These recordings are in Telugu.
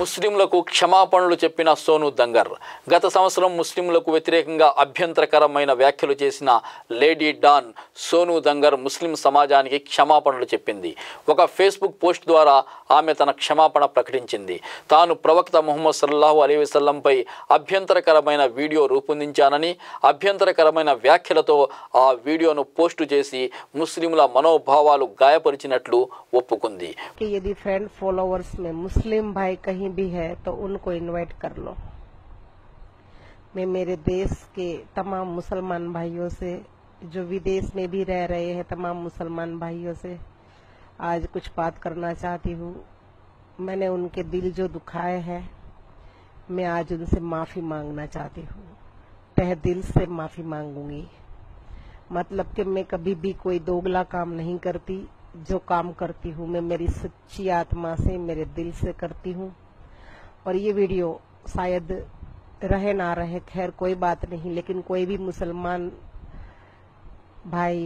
ముస్లింలకు క్షమాపణలు చెప్పిన సోను దంగర్. గత సంవత్సరం ముస్లింలకు వ్యతిరేకంగా అభ్యంతరకరమైన వ్యాఖ్యలు చేసిన లేడీ డాన్ సోను దంగర్ ముస్లిం సమాజానికి క్షమాపణలు చెప్పింది. ఒక ఫేస్బుక్ పోస్ట్ ద్వారా ఆమె తన క్షమాపణ ప్రకటించింది. తాను ప్రవక్త ముహమ్మద్ సల్లాహు అలీ వసల్లంపై అభ్యంతరకరమైన వీడియో రూపొందించానని అభ్యంతరకరమైన వ్యాఖ్యలతో ఆ వీడియోను పోస్టు చేసి ముస్లింల మనోభావాలు గాయపరిచినట్లు ఒప్పుకుంది. ముస్లిం భాయ్ कहीं भी है तो उनको इनवाइट कर लो। मैं मेरे देश के तमाम मुसलमान भाइयों से, जो विदेश में भी रह रहे हैं तमाम मुसलमान भाइयों से, आज कुछ बात करना चाहती हूँ। मैंने उनके दिल जो दुखाए हैं, मैं आज उनसे माफ़ी मांगना चाहती हूँ। तह दिल से माफ़ी मांगूँगी। मतलब कि मैं कभी भी कोई दोगला काम नहीं करती। जो काम करती हूँ, मैं मेरी सच्ची आत्मा से, मेरे दिल से करती हूँ। और ये वीडियो शायद रहे ना रहे खैर कोई बात नहीं लेकिन कोई भी मुसलमान भाई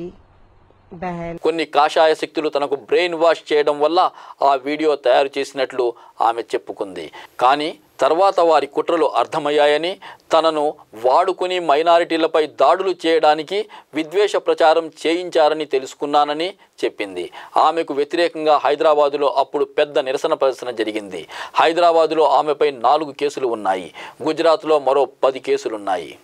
बहन కొన్ని కాషాయ శక్తులు తనకు బ్రెయిన్ వాష్ చేయడం వల్ల ఆ వీడియో తయారు చేసినట్లు ఆమె చెప్పుకుంది కానీ తర్వాత వారి కుట్రలు అర్థమయ్యాయని తనను వాడుకుని మైనారిటీలపై దాడులు చేయడానికి విద్వేష ప్రచారం చేయించారని తెలుసుకున్నానని చెప్పింది. ఆమెకు వ్యతిరేకంగా హైదరాబాదులో అప్పుడు పెద్ద నిరసన ప్రదర్శన జరిగింది. హైదరాబాదులో ఆమెపై నాలుగు కేసులు ఉన్నాయి. గుజరాత్లో మరో పది కేసులున్నాయి.